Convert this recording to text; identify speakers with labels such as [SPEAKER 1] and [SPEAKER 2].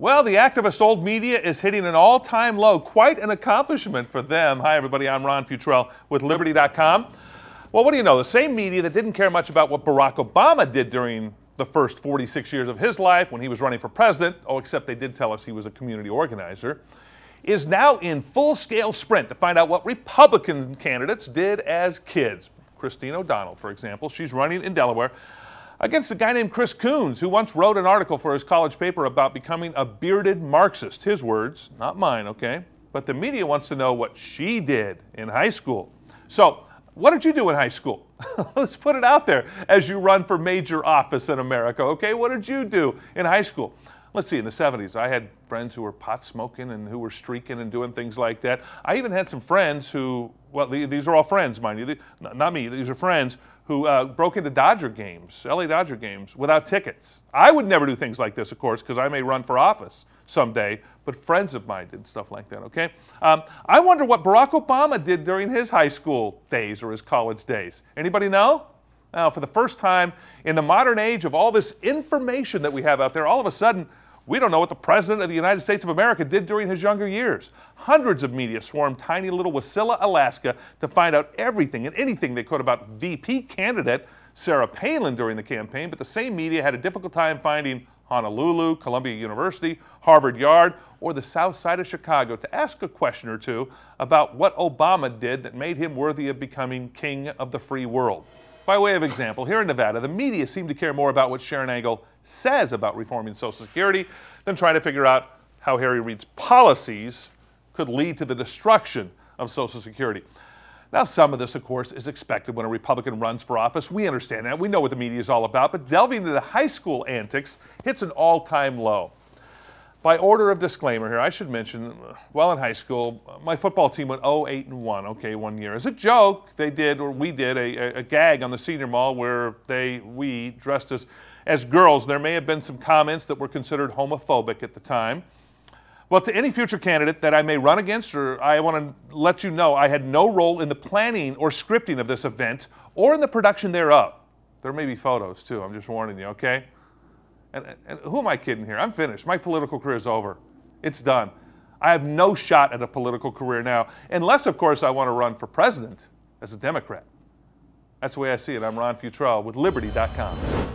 [SPEAKER 1] Well, the activist old media is hitting an all time low. Quite an accomplishment for them. Hi, everybody. I'm Ron Futrell with Liberty.com. Well, what do you know? The same media that didn't care much about what Barack Obama did during the first 46 years of his life when he was running for president, oh, except they did tell us he was a community organizer, is now in full scale sprint to find out what Republican candidates did as kids. Christine O'Donnell, for example, she's running in Delaware against a guy named Chris Coons, who once wrote an article for his college paper about becoming a bearded Marxist. His words, not mine, okay? But the media wants to know what she did in high school. So, what did you do in high school? Let's put it out there as you run for major office in America, okay? What did you do in high school? Let's see, in the 70s, I had friends who were pot smoking and who were streaking and doing things like that. I even had some friends who, well, these are all friends, mind you, not me, these are friends who uh, broke into Dodger games, LA Dodger games, without tickets. I would never do things like this, of course, because I may run for office someday, but friends of mine did stuff like that, okay? Um, I wonder what Barack Obama did during his high school days or his college days. Anybody know? Now, for the first time in the modern age of all this information that we have out there, all of a sudden, we don't know what the President of the United States of America did during his younger years. Hundreds of media swarmed tiny little Wasilla, Alaska to find out everything and anything they could about VP candidate Sarah Palin during the campaign, but the same media had a difficult time finding Honolulu, Columbia University, Harvard Yard, or the south side of Chicago to ask a question or two about what Obama did that made him worthy of becoming king of the free world. By way of example, here in Nevada, the media seem to care more about what Sharron Angle says about reforming Social Security than trying to figure out how Harry Reid's policies could lead to the destruction of Social Security. Now, some of this, of course, is expected when a Republican runs for office. We understand that. We know what the media is all about. But delving into the high school antics hits an all time low. By order of disclaimer here, I should mention, while in high school, my football team went 0-8 and 1, okay, one year. As a joke, they did, or we did, a, a, gag on the senior mall where they, we, dressed as, as girls. There may have been some comments that were considered homophobic at the time. Well, to any future candidate that I may run against, or I want to let you know, I had no role in the planning or scripting of this event or in the production thereof. There may be photos too, I'm just warning you, okay? And, and who am I kidding here? I'm finished. My political career is over. It's done. I have no shot at a political career now, unless, of course, I want to run for president as a Democrat. That's the way I see it. I'm Ron Futrell with Liberty.com.